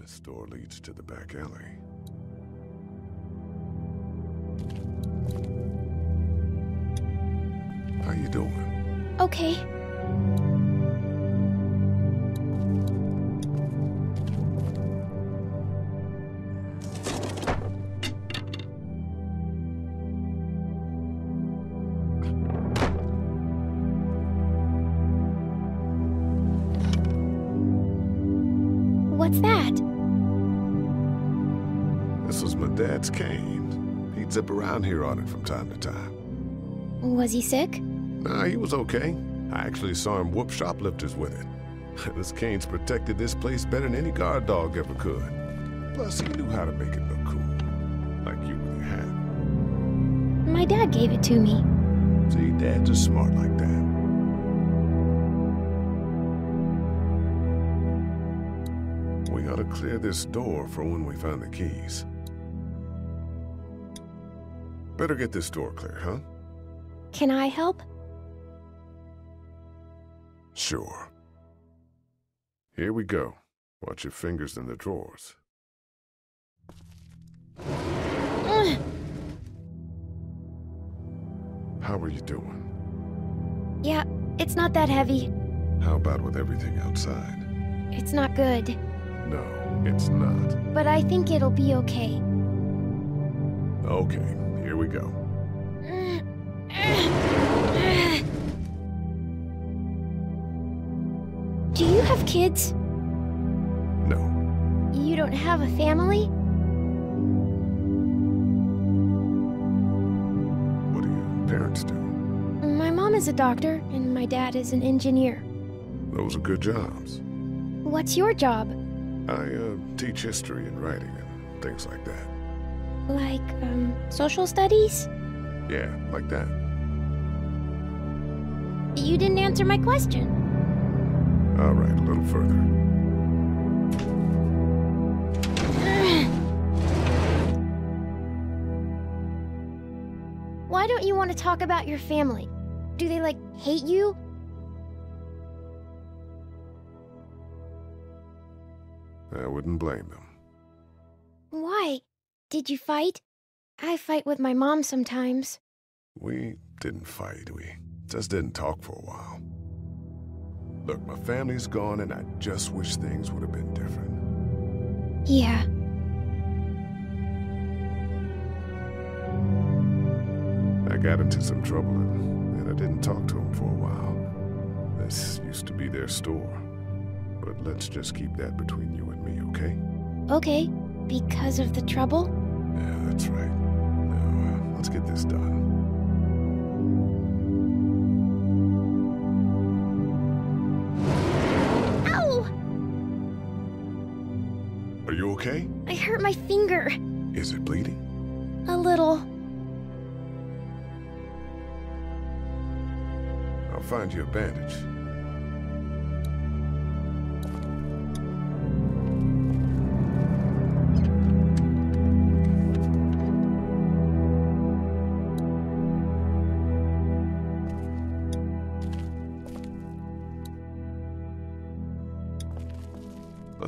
This door leads to the back alley. How you doing? Okay. He'd zip around here on it from time to time. Was he sick? Nah, he was okay. I actually saw him whoop shoplifters with it. this cane's protected this place better than any guard dog ever could. Plus, he knew how to make it look cool. Like you with your hat. My dad gave it to me. See, dads are smart like that. We gotta clear this door for when we find the keys. Better get this door clear, huh? Can I help? Sure. Here we go. Watch your fingers in the drawers. Ugh. How are you doing? Yeah, it's not that heavy. How about with everything outside? It's not good. No, it's not. But I think it'll be okay. Okay, we go. Do you have kids? No, You don't have a family? what do your parents do? My mom is a doctor, and my dad is an engineer. Those are good jobs. What's your job? I uh, teach history and writing and things like that. Like, um, social studies? Yeah, like that. You didn't answer my question. All right, a little further. Why don't you want to talk about your family? Do they, like, hate you? I wouldn't blame them. Why? Did you fight? I fight with my mom sometimes. We didn't fight. We just didn't talk for a while. Look, my family's gone, and I just wish things would have been different. Yeah. I got into some trouble, and, and I didn't talk to him for a while. This used to be their store. But let's just keep that between you and me, okay? Okay. Because of the trouble? Yeah, that's right. Now, uh, let's get this done. Ow! Are you okay? I hurt my finger. Is it bleeding? A little. I'll find you a bandage.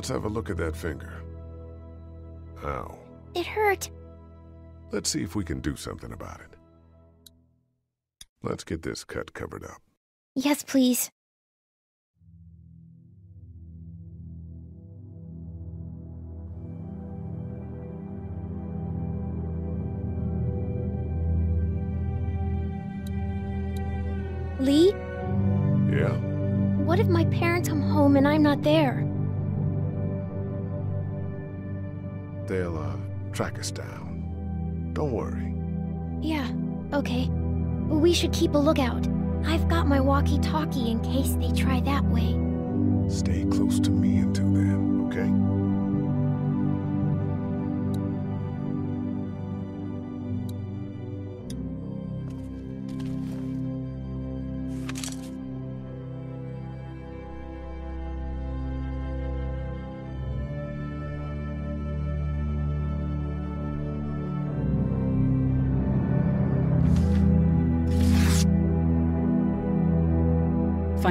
Let's have a look at that finger. Ow. It hurt. Let's see if we can do something about it. Let's get this cut covered up. Yes, please. Lee, Yeah? what if my parents come home and I'm not there? They'll, uh, track us down. Don't worry. Yeah, okay. We should keep a lookout. I've got my walkie-talkie in case they try that way. Stay close to me until then, okay?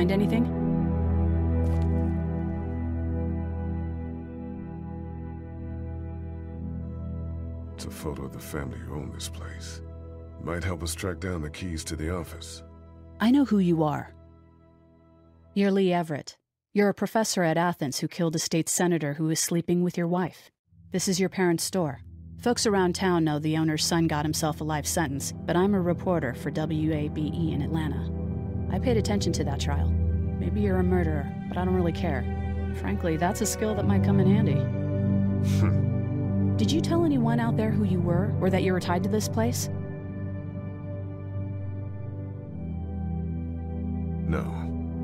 Find anything? It's a photo of the family who own this place. Might help us track down the keys to the office. I know who you are. You're Lee Everett. You're a professor at Athens who killed a state senator who was sleeping with your wife. This is your parents' store. Folks around town know the owner's son got himself a life sentence, but I'm a reporter for WABE in Atlanta. I paid attention to that trial. Maybe you're a murderer, but I don't really care. Frankly, that's a skill that might come in handy. Did you tell anyone out there who you were, or that you were tied to this place? No,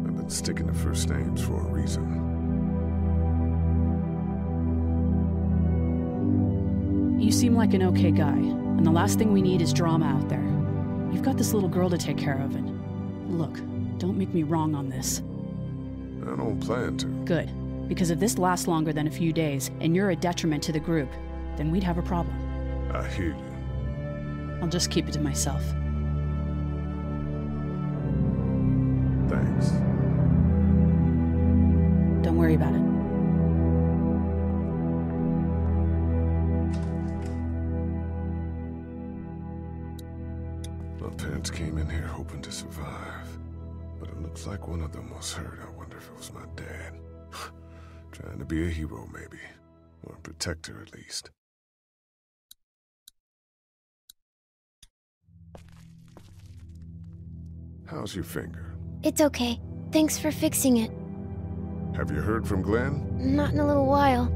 I've been sticking to first names for a reason. You seem like an okay guy, and the last thing we need is drama out there. You've got this little girl to take care of, and look, don't make me wrong on this. I don't plan to. Good, because if this lasts longer than a few days and you're a detriment to the group, then we'd have a problem. I hear you. I'll just keep it to myself. Thanks. Don't worry about it. My parents came in here hoping to survive. Looks like one of them was hurt. I wonder if it was my dad. Trying to be a hero, maybe. Or a protector, at least. How's your finger? It's okay. Thanks for fixing it. Have you heard from Glenn? Not in a little while.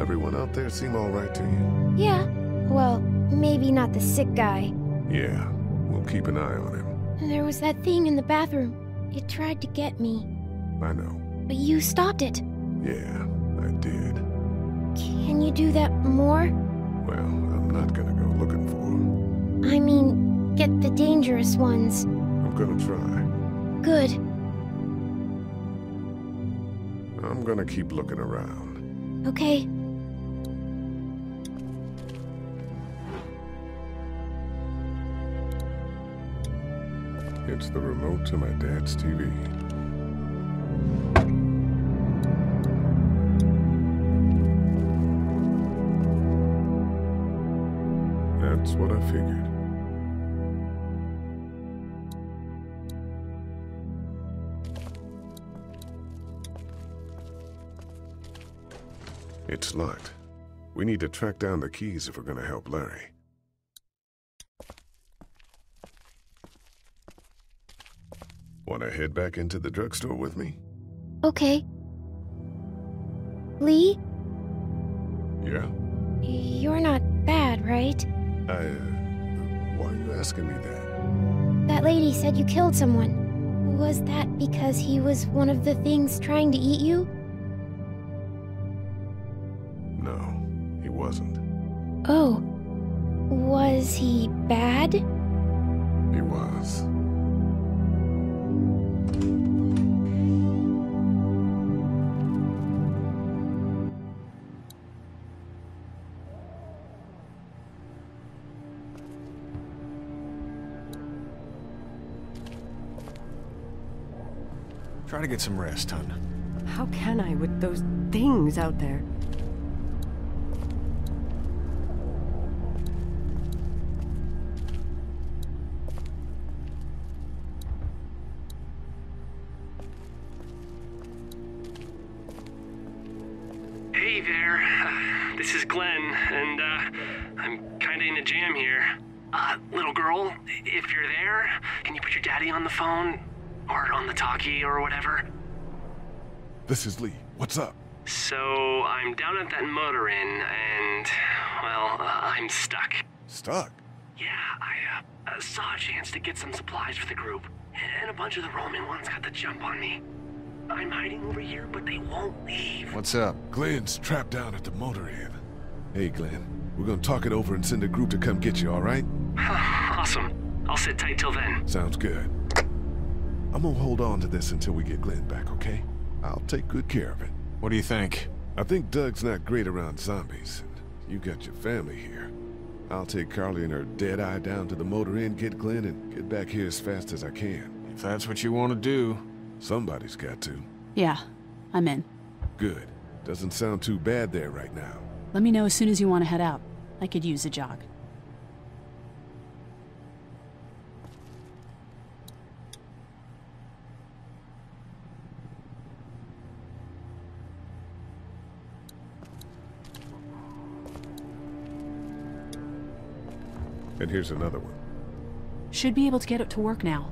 Everyone out there seem all right to you? Yeah. Well, maybe not the sick guy. Yeah, we'll keep an eye on him. There was that thing in the bathroom. It tried to get me. I know. But you stopped it. Yeah, I did. Can you do that more? Well, I'm not gonna go looking for him. I mean, get the dangerous ones. I'm gonna try. Good. I'm gonna keep looking around. Okay. It's the remote to my dad's TV. That's what I figured. It's locked. We need to track down the keys if we're gonna help Larry. Wanna head back into the drugstore with me? Okay. Lee, Yeah? you're not bad, right? I, uh, why are you asking me that? That lady said you killed someone. Was that because he was one of the things trying to eat you? Try to get some rest, hon. How can I with those things out there? On or whatever? This is Lee. What's up? So, I'm down at that motor inn, and, well, uh, I'm stuck. Stuck. Yeah, I uh, uh, saw a chance to get some supplies for the group, and a bunch of the Roman ones got the jump on me. I'm hiding over here, but they won't leave. What's up? Glenn's trapped down at the motor inn. Hey, Glenn. We're gonna talk it over and send a group to come get you, all right? awesome. I'll sit tight till then. Sounds good. I'm gonna hold on to this until we get Glenn back, okay? I'll take good care of it. What do you think? I think Doug's not great around zombies. and You got your family here. I'll take Carley and her dead eye down to the motor inn, get Glenn, and get back here as fast as I can. If that's what you want to do. Somebody's got to. Yeah, I'm in. Good. Doesn't sound too bad there right now. Let me know as soon as you want to head out. I could use a jog. And here's another one. Should be able to get it to work now.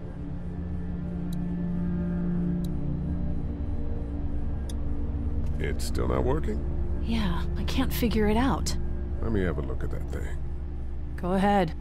It's still not working? Yeah, I can't figure it out. Let me have a look at that thing. Go ahead.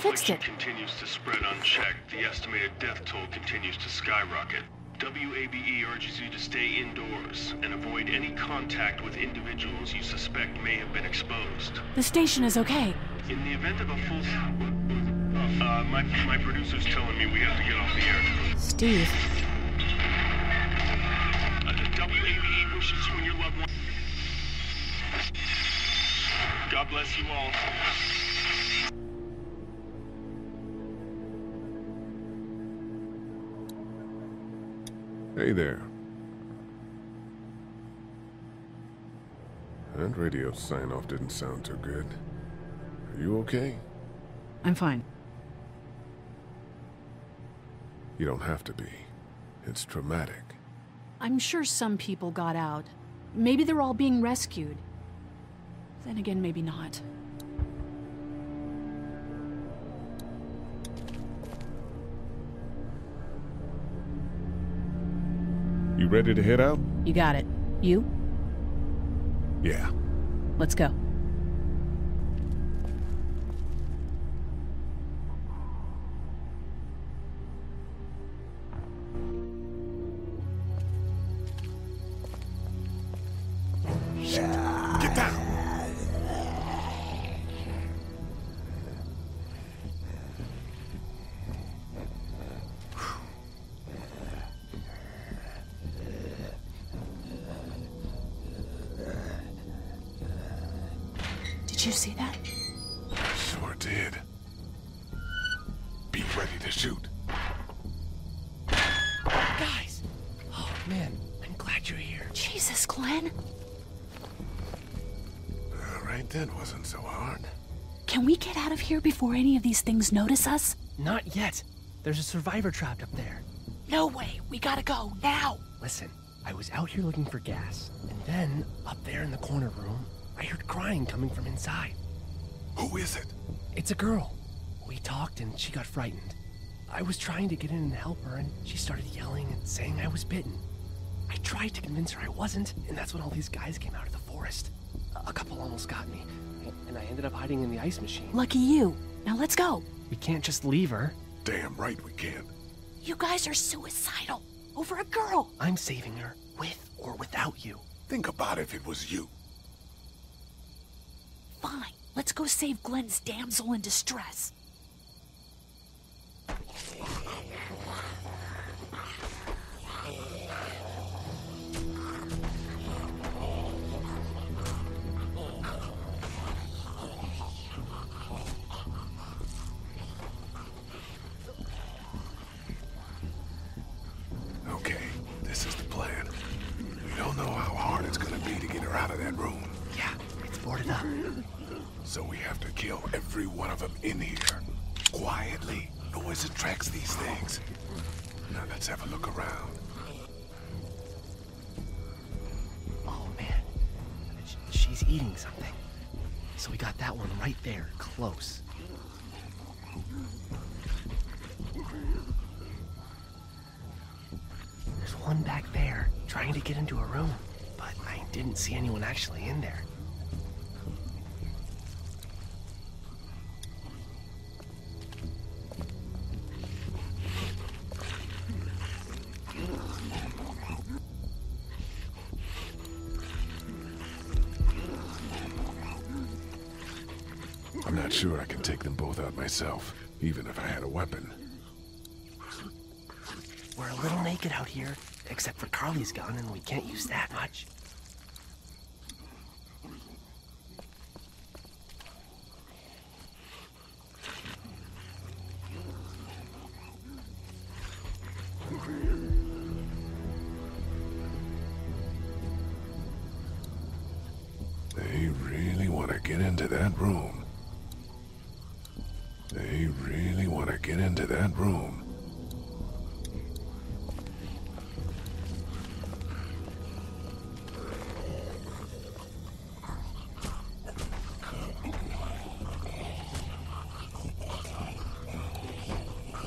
Fixed it. continues to spread unchecked, the estimated death toll continues to skyrocket. WABE urges you to stay indoors and avoid any contact with individuals you suspect may have been exposed. The station is okay. In the event of a full... Uh, my, my producer's telling me we have to get off the air. Steve, Uh, WABE wishes you and your loved one... God bless you all. Hey there. That radio sign off didn't sound too good. Are you okay? I'm fine. You don't have to be. It's traumatic. I'm sure some people got out. Maybe they're all being rescued. Then again, maybe not. Ready to head out? You got it. You? Yeah. Let's go. You see that? Sure did. Be ready to shoot. Guys! Oh, man, I'm glad you're here. Jesus, Glenn. All right, that wasn't so hard. Can we get out of here before any of these things notice us? Not yet. There's a survivor trapped up there. No way. We gotta go now. Listen, I was out here looking for gas, and then, up there in the corner room, I heard crying coming from inside. Who is it? It's a girl. We talked and she got frightened. I was trying to get in and help her, and she started yelling and saying I was bitten. I tried to convince her I wasn't, and that's when all these guys came out of the forest. A couple almost got me, and I ended up hiding in the ice machine. Lucky you. Now let's go. We can't just leave her. Damn right we can't. You guys are suicidal. Over a girl. I'm saving her, with or without you. Think about if it was you. Fine. Let's go save Glenn's damsel in distress. Let's have a look around. Oh man, she's eating something. So we got that one right there, close. There's one back there, trying to get into a room, but I didn't see anyone actually in there. Myself. even if I had a weapon. We're a little naked out here, except for Carley's gun, and we can't use that much. They really want to get into that room. They really want to get into that room.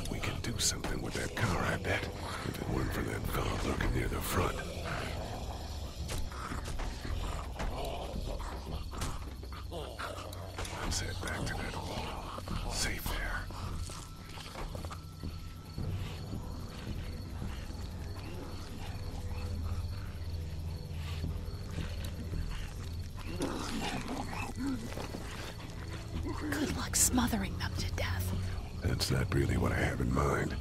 We can do something with that car, I bet. If it weren't for that fella lurking near the front. Let's head back to that wall. Safe there. Good luck smothering them to death. That's not really what I have in mind.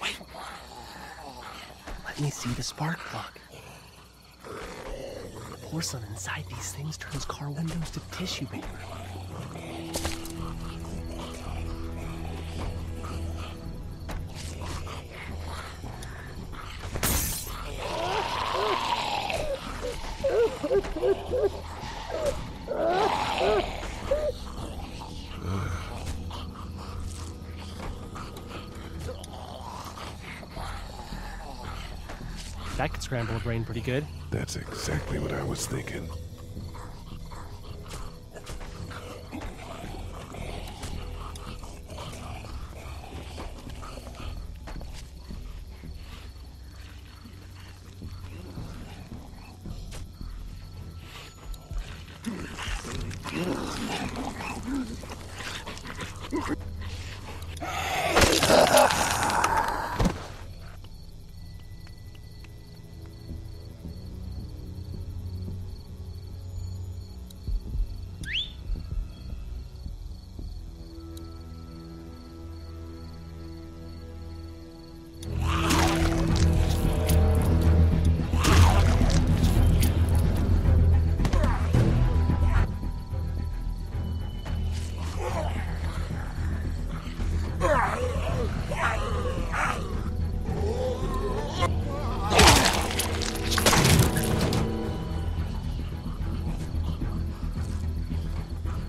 Wait. Let me see the spark plug. Porcelain inside these things turns car windows to tissue paper. That could scramble a brain pretty good. That's exactly what I was thinking.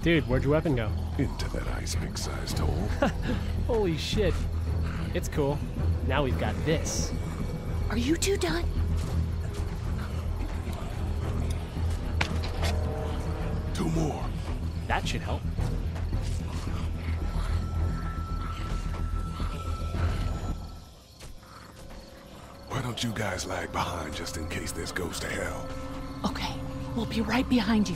Dude, where'd your weapon go? Into that ice pick sized hole. Holy shit. It's cool. Now we've got this. Are you two done? Two more. That should help. Why don't you guys lag behind just in case this goes to hell? Okay, we'll be right behind you.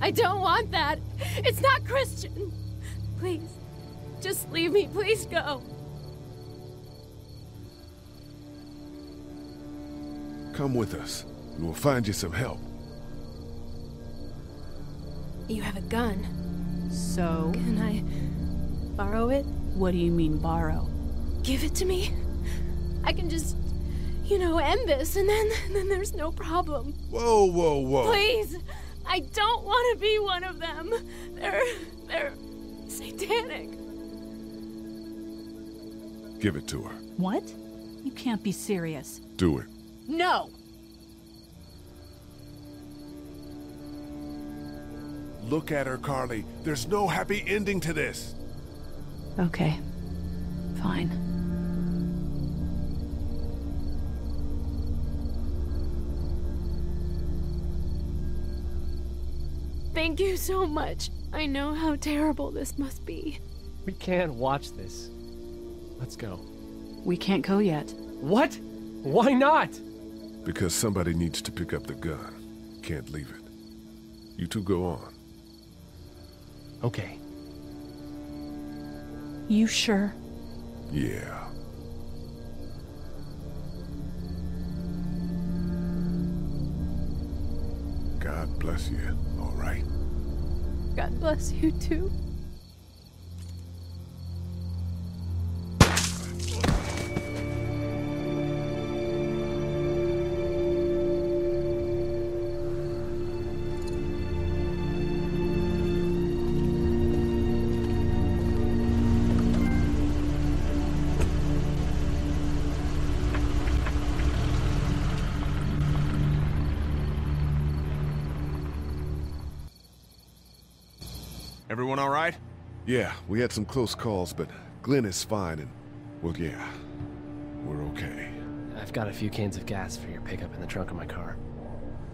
I don't want that. It's not Christian. Please, just leave me. Please go. Come with us, and we'll find you some help. You have a gun. So, Can I borrow it? what do you mean borrow? Give it to me. I can just, you know, end this, and then, then there's no problem. Whoa, whoa, whoa. Please, I don't want to be one of them. They're, they're satanic. Give it to her. What? You can't be serious. Do it. No! Look at her, Carley. There's no happy ending to this. Okay. Fine. Thank you so much. I know how terrible this must be. We can't watch this. Let's go. We can't go yet. What? Why not? Because somebody needs to pick up the gun. Can't leave it. You two go on. Okay. You sure? Yeah. God bless you, all right? God bless you too. Everyone all right? Yeah, we had some close calls, but Glenn is fine and, well, yeah, we're okay. I've got a few cans of gas for your pickup in the trunk of my car.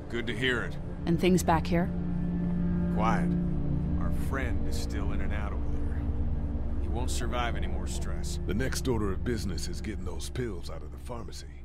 Good to hear it. And things back here? Quiet. Our friend is still in and out over there. He won't survive any more stress. The next order of business is getting those pills out of the pharmacy.